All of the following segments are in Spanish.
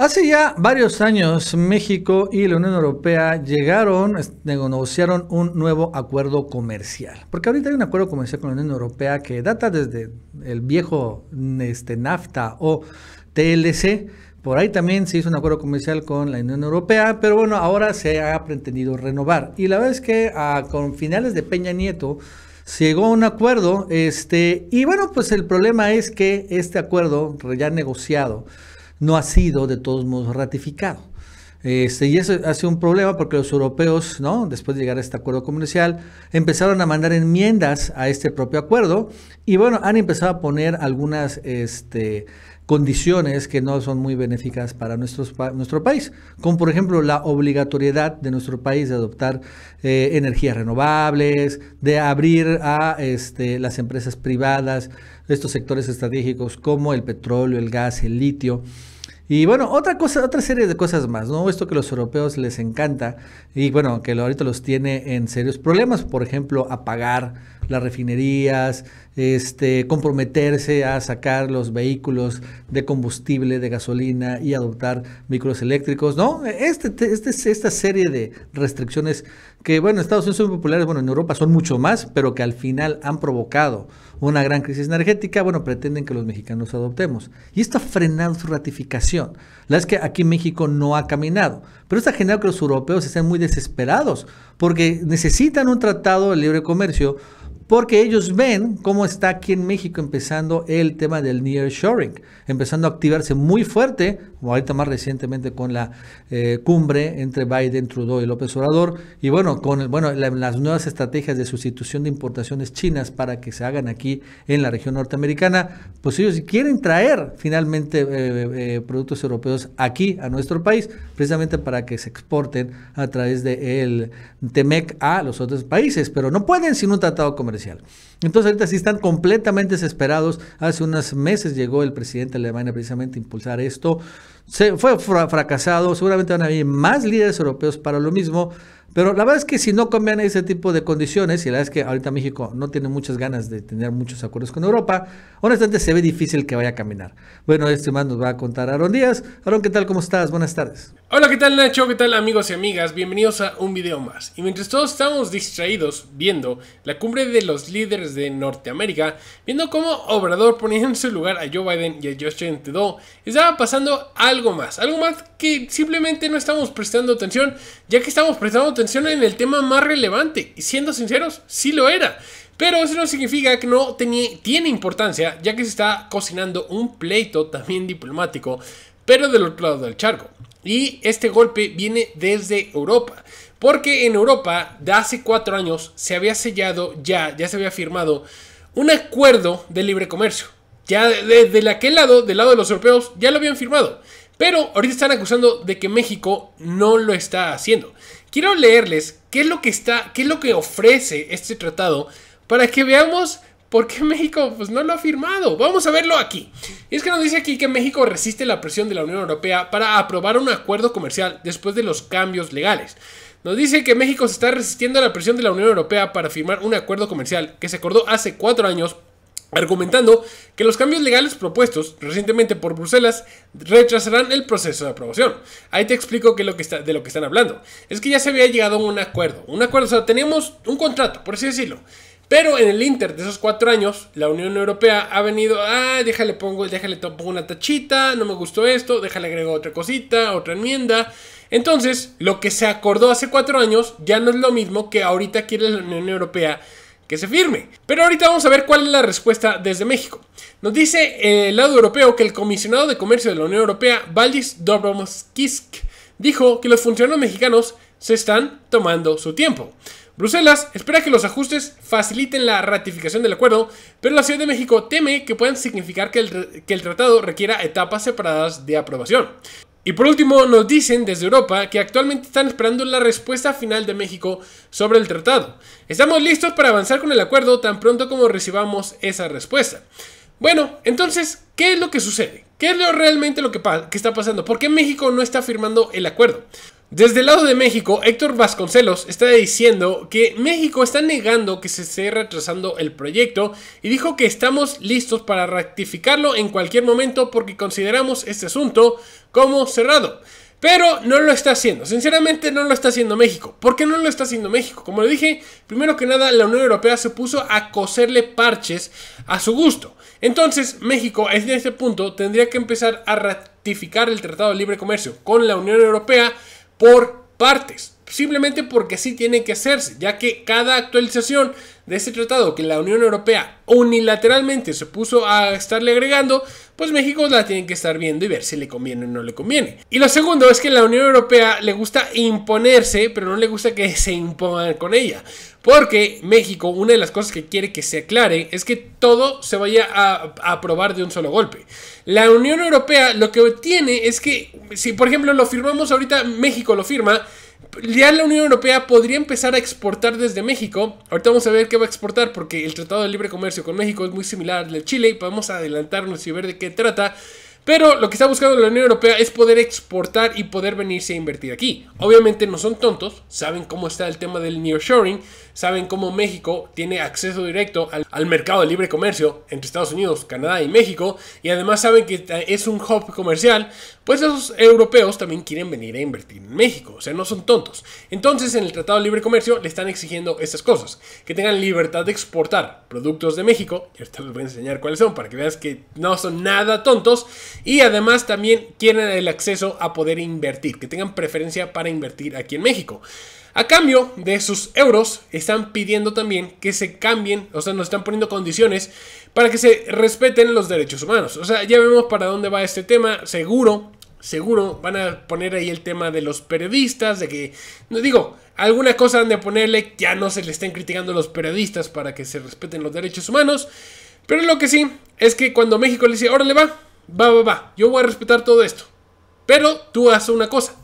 Hace ya varios años México y la Unión Europea llegaron, negociaron un nuevo acuerdo comercial. Porque ahorita hay un acuerdo comercial con la Unión Europea que data desde el viejo este, NAFTA o TLC. Por ahí también se hizo un acuerdo comercial con la Unión Europea, pero bueno, ahora se ha pretendido renovar. Y la verdad es que ah, con finales de Peña Nieto llegó a un acuerdo, este, y bueno, pues el problema es que este acuerdo ya negociado, no ha sido de todos modos ratificado. Este, y eso ha sido un problema porque los europeos, ¿no? después de llegar a este acuerdo comercial, empezaron a mandar enmiendas a este propio acuerdo y bueno, han empezado a poner algunas este, condiciones que no son muy benéficas para nuestros, nuestro país, como por ejemplo la obligatoriedad de nuestro país de adoptar eh, energías renovables, de abrir a este, las empresas privadas estos sectores estratégicos como el petróleo, el gas, el litio. Y bueno, otra cosa, otra serie de cosas más, ¿no? Esto que a los europeos les encanta y bueno, que ahorita los tiene en serios problemas, por ejemplo, apagar las refinerías, este, comprometerse a sacar los vehículos de combustible, de gasolina y adoptar vehículos eléctricos, ¿no? Este, este, esta serie de restricciones que, bueno, en Estados Unidos son populares, bueno, en Europa son mucho más, pero que al final han provocado una gran crisis energética, bueno, pretenden que los mexicanos adoptemos. Y esto ha frenado su ratificación. La es que aquí México no ha caminado, pero esto ha generado que los europeos estén muy desesperados, porque necesitan un tratado de libre comercio porque ellos ven cómo está aquí en México empezando el tema del nearshoring, empezando a activarse muy fuerte, como ahorita más recientemente con la eh, cumbre entre Biden, Trudeau y López Obrador, y bueno, con el, bueno, las nuevas estrategias de sustitución de importaciones chinas para que se hagan aquí en la región norteamericana, pues ellos quieren traer finalmente eh, eh, productos europeos aquí a nuestro país, precisamente para que se exporten a través del de TEMEC a los otros países, pero no pueden sin un tratado comercial. Entonces ahorita sí están completamente desesperados. Hace unos meses llegó el presidente de Alemania precisamente a impulsar esto. Se, fue fracasado. Seguramente van a haber más líderes europeos para lo mismo. Pero la verdad es que si no cambian ese tipo de condiciones, y la verdad es que ahorita México no tiene muchas ganas de tener muchos acuerdos con Europa, honestamente se ve difícil que vaya a caminar. Bueno, este más nos va a contar Aaron Díaz. Aaron, ¿qué tal? ¿Cómo estás? Buenas tardes. Hola, ¿qué tal Nacho? ¿Qué tal amigos y amigas? Bienvenidos a un video más. Y mientras todos estamos distraídos viendo la cumbre de los líderes de Norteamérica, viendo cómo Obrador ponía en su lugar a Joe Biden y a Justin Trudeau, estaba pasando algo más. Algo más que simplemente no estamos prestando atención, ya que estamos prestando atención en el tema más relevante. Y siendo sinceros, sí lo era. Pero eso no significa que no tiene importancia, ya que se está cocinando un pleito también diplomático, pero del otro lado del charco. Y este golpe viene desde Europa. Porque en Europa, de hace cuatro años, se había sellado ya, ya se había firmado un acuerdo de libre comercio. Ya de, de, aquel lado, del lado de los europeos, ya lo habían firmado. Pero ahorita están acusando de que México no lo está haciendo. Quiero leerles qué es lo que está, qué es lo que ofrece este tratado para que veamos por qué México pues, no lo ha firmado. Vamos a verlo aquí. Y es que nos dice aquí que México resiste la presión de la Unión Europea para aprobar un acuerdo comercial después de los cambios legales. Nos dice que México se está resistiendo a la presión de la Unión Europea para firmar un acuerdo comercial que se acordó hace cuatro años argumentando que los cambios legales propuestos recientemente por Bruselas retrasarán el proceso de aprobación. Ahí te explico qué lo que está, de lo que están hablando. Es que ya se había llegado a un acuerdo, un acuerdo, o sea, teníamos un contrato, por así decirlo. Pero en el Inter de esos cuatro años, la Unión Europea ha venido, ah, déjale pongo, déjale pongo una tachita, no me gustó esto, déjale agrego otra cosita, otra enmienda. Entonces, lo que se acordó hace cuatro años ya no es lo mismo que ahorita quiere la Unión Europea que se firme. Pero ahorita vamos a ver cuál es la respuesta desde México. Nos dice eh, el lado europeo que el comisionado de comercio de la Unión Europea, Valdis Dobroskisk, dijo que los funcionarios mexicanos se están tomando su tiempo. Bruselas espera que los ajustes faciliten la ratificación del acuerdo, pero la Ciudad de México teme que puedan significar que el, que el tratado requiera etapas separadas de aprobación. Y por último, nos dicen desde Europa que actualmente están esperando la respuesta final de México sobre el tratado. Estamos listos para avanzar con el acuerdo tan pronto como recibamos esa respuesta. Bueno, entonces, ¿qué es lo que sucede? ¿Qué es lo realmente lo que, que está pasando? ¿Por qué México no está firmando el acuerdo? Desde el lado de México, Héctor Vasconcelos está diciendo que México está negando que se esté retrasando el proyecto y dijo que estamos listos para rectificarlo en cualquier momento porque consideramos este asunto como cerrado. Pero no lo está haciendo. Sinceramente no lo está haciendo México. ¿Por qué no lo está haciendo México? Como le dije, primero que nada la Unión Europea se puso a coserle parches a su gusto. Entonces México en este punto tendría que empezar a ratificar el Tratado de Libre Comercio con la Unión Europea por partes. Simplemente porque así tiene que hacerse, ya que cada actualización de este tratado que la Unión Europea unilateralmente se puso a estarle agregando, pues México la tiene que estar viendo y ver si le conviene o no le conviene. Y lo segundo es que la Unión Europea le gusta imponerse, pero no le gusta que se impongan con ella. Porque México, una de las cosas que quiere que se aclare es que todo se vaya a, aprobar de un solo golpe. La Unión Europea lo que tiene es que, si por ejemplo lo firmamos ahorita, México lo firma, ya la Unión Europea podría empezar a exportar desde México. Ahorita vamos a ver qué va a exportar porque el Tratado de Libre Comercio con México es muy similar al de Chile y podemos adelantarnos y ver de qué trata. Pero lo que está buscando la Unión Europea es poder exportar y poder venirse a invertir aquí. Obviamente no son tontos, saben cómo está el tema del nearshoring, saben cómo México tiene acceso directo al, mercado de libre comercio entre Estados Unidos, Canadá y México, y además saben que es un hub comercial, pues esos europeos también quieren venir a invertir en México, o sea, no son tontos. Entonces en el Tratado de Libre Comercio le están exigiendo estas cosas, que tengan libertad de exportar productos de México, y ahorita les voy a enseñar cuáles son para que veas que no son nada tontos, y además también quieren el acceso a poder invertir, que tengan preferencia para invertir aquí en México. A cambio de sus euros, están pidiendo también que se cambien, o sea, nos están poniendo condiciones para que se respeten los derechos humanos. O sea, ya vemos para dónde va este tema, seguro. Seguro van a poner ahí el tema de los periodistas, de que, no digo, alguna cosa han de ponerle, ya no se le estén criticando los periodistas para que se respeten los derechos humanos. Pero lo que sí es que cuando México le dice, órale va, va, va, va, yo voy a respetar todo esto. Pero tú haz una cosa,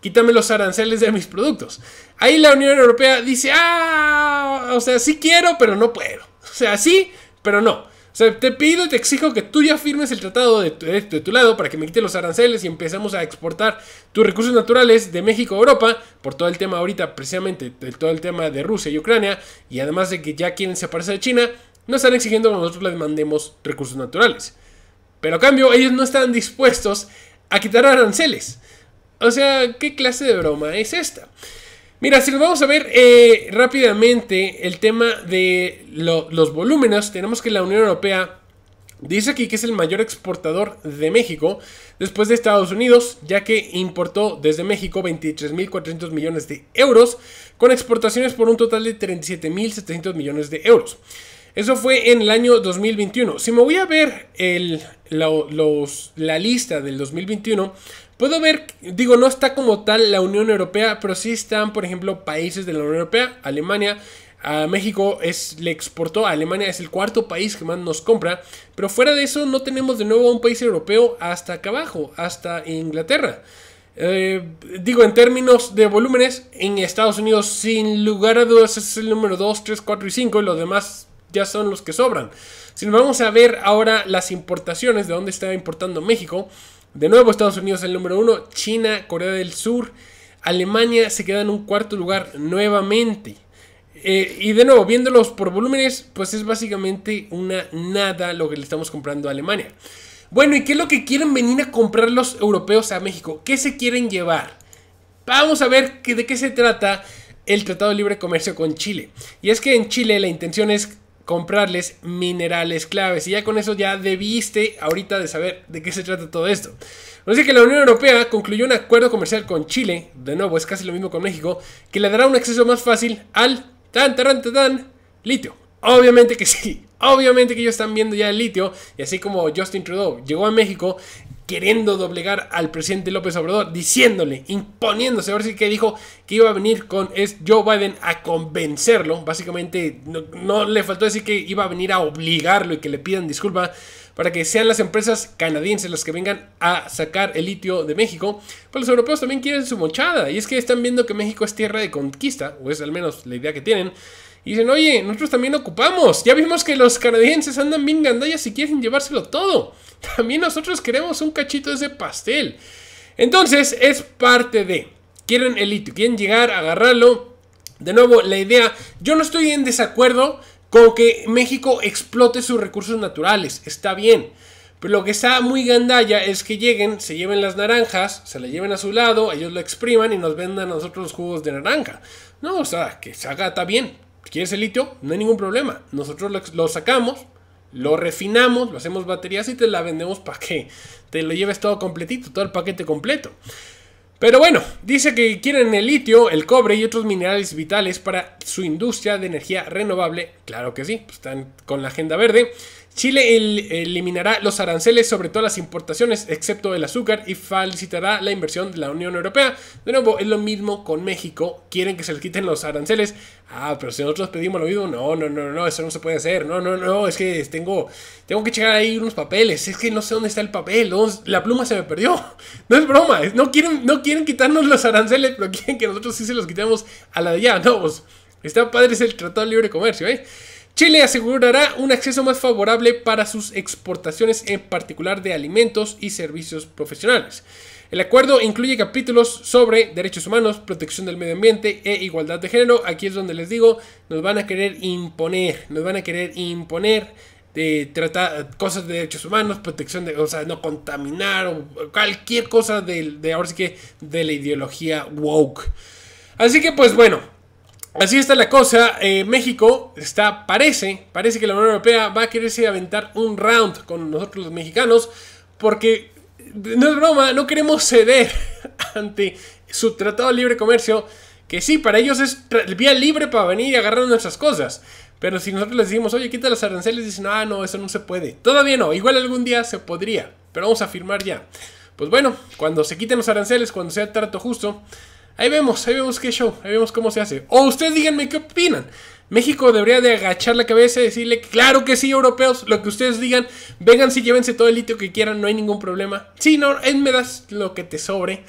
quítame los aranceles de mis productos. Ahí la Unión Europea dice, ah, o sea, sí quiero, pero no puedo. O sea, sí, pero no. O sea, te pido y te exijo que tú ya firmes el tratado de tu, lado para que me quite los aranceles y empecemos a exportar tus recursos naturales de México a Europa por todo el tema ahorita, precisamente, de todo el tema de Rusia y Ucrania, y además de que ya quieren separarse de China, no están exigiendo que nosotros les mandemos recursos naturales. Pero a cambio, ellos no están dispuestos a quitar aranceles. O sea, ¿qué clase de broma es esta? Mira, si nos vamos a ver eh, rápidamente el tema de los volúmenes, tenemos que la Unión Europea dice aquí que es el mayor exportador de México después de Estados Unidos, ya que importó desde México 23.400 millones de euros, con exportaciones por un total de 37.700 millones de euros. Eso fue en el año 2021. Si me voy a ver la lista del 2021, Puedo ver, digo, no está como tal la Unión Europea, pero sí están, por ejemplo, países de la Unión Europea, Alemania, a México le exportó, a Alemania es el cuarto país que más nos compra, pero fuera de eso no tenemos de nuevo un país europeo hasta acá abajo, hasta Inglaterra. Eh, digo, en términos de volúmenes, en Estados Unidos sin lugar a dudas es el número 2, 3, 4 y 5, y los demás ya son los que sobran. Si nos vamos a ver ahora las importaciones, de dónde está importando México, de nuevo Estados Unidos el número uno, China, Corea del Sur, Alemania se queda en un cuarto lugar nuevamente. Eh, y de nuevo, viéndolos por volúmenes, pues es básicamente una nada lo que le estamos comprando a Alemania. Bueno, ¿y qué es lo que quieren venir a comprar los europeos a México? ¿Qué se quieren llevar? Vamos a ver de qué se trata el Tratado de Libre Comercio con Chile. Y es que en Chile la intención es comprarles minerales claves. Y ya con eso ya debiste ahorita de saber de qué se trata todo esto. Así que la Unión Europea concluyó un acuerdo comercial con Chile, de nuevo es casi lo mismo con México, que le dará un acceso más fácil al tan tan tan litio. Obviamente que sí, obviamente que ellos están viendo ya el litio, y así como Justin Trudeau llegó a México queriendo doblegar al presidente López Obrador, diciéndole, imponiéndose, ahora sí que dijo que iba a venir con es Joe Biden a convencerlo, básicamente no, le faltó decir que iba a venir a obligarlo y que le pidan disculpa para que sean las empresas canadienses las que vengan a sacar el litio de México, pues los europeos también quieren su mochada, y es que están viendo que México es tierra de conquista, o es al menos la idea que tienen, y dicen, oye, nosotros también ocupamos. Ya vimos que los canadienses andan bien gandallas y quieren llevárselo todo. También nosotros queremos un cachito de ese pastel. Entonces, es parte de. quieren el litio, quieren llegar a agarrarlo. De nuevo, la idea, yo no estoy en desacuerdo con que México explote sus recursos naturales, está bien. Pero lo que está muy gandalla es que lleguen, se lleven las naranjas, se las lleven a su lado, ellos lo expriman y nos vendan a nosotros los jugos de naranja. No, o sea, que se haga, está bien. ¿Quieres el litio? No hay ningún problema. Nosotros lo, lo sacamos, lo refinamos, lo hacemos baterías y te la vendemos para que te lo lleves todo completito, todo el paquete completo. Pero bueno, dice que quieren el litio, el cobre y otros minerales vitales para su industria de energía renovable. Claro que sí, pues están con la agenda verde. Chile eliminará los aranceles sobre todas las importaciones, excepto el azúcar, y facilitará la inversión de la Unión Europea. De nuevo, es lo mismo con México. Quieren que se les quiten los aranceles. Ah, pero si nosotros pedimos lo mismo, no, no, no, no, eso no se puede hacer. No, no, no, es que tengo, tengo que checar ahí unos papeles. Es que no sé dónde está el papel. La pluma se me perdió. No es broma. No quieren, no quieren quitarnos los aranceles, pero quieren que nosotros sí se los quitemos a la de allá. No, pues, está padre es el Tratado de Libre Comercio, ¿eh? Chile asegurará un acceso más favorable para sus exportaciones, en particular de alimentos y servicios profesionales. El acuerdo incluye capítulos sobre derechos humanos, protección del medio ambiente e igualdad de género. Aquí es donde les digo, nos van a querer imponer, nos van a querer imponer de tratar cosas de derechos humanos, protección de, o sea, no contaminar o cualquier cosa de, de ahora sí que de la ideología woke. Así que pues bueno, Así está la cosa. Eh, México está, parece, parece que la Unión Europea va a quererse aventar un round con nosotros los mexicanos. Porque, no es broma, no queremos ceder ante su tratado de libre comercio. Que sí, para ellos es vía libre para venir y agarrar nuestras cosas. Pero si nosotros les decimos, oye, quita los aranceles, dicen, ah, no, eso no se puede. Todavía no, igual algún día se podría. Pero vamos a firmar ya. Pues bueno, cuando se quiten los aranceles, cuando sea trato justo, Ahí vemos, ahí vemos qué show, ahí vemos cómo se hace. O ustedes díganme qué opinan. México debería de agachar la cabeza y decirle, claro que sí, europeos, lo que ustedes digan, vengan si llévense todo el litio que quieran, no hay ningún problema. Sí, no, él me das lo que te sobre.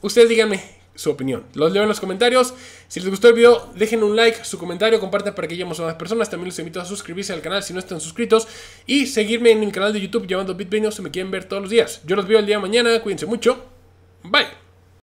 Ustedes díganme su opinión. Los leo en los comentarios. Si les gustó el video, dejen un like, su comentario, compartan para que lleguemos a más personas. También los invito a suscribirse al canal si no están suscritos. Y seguirme en mi canal de YouTube llamando BitVenues si me quieren ver todos los días. Yo los veo el día de mañana, cuídense mucho. Bye.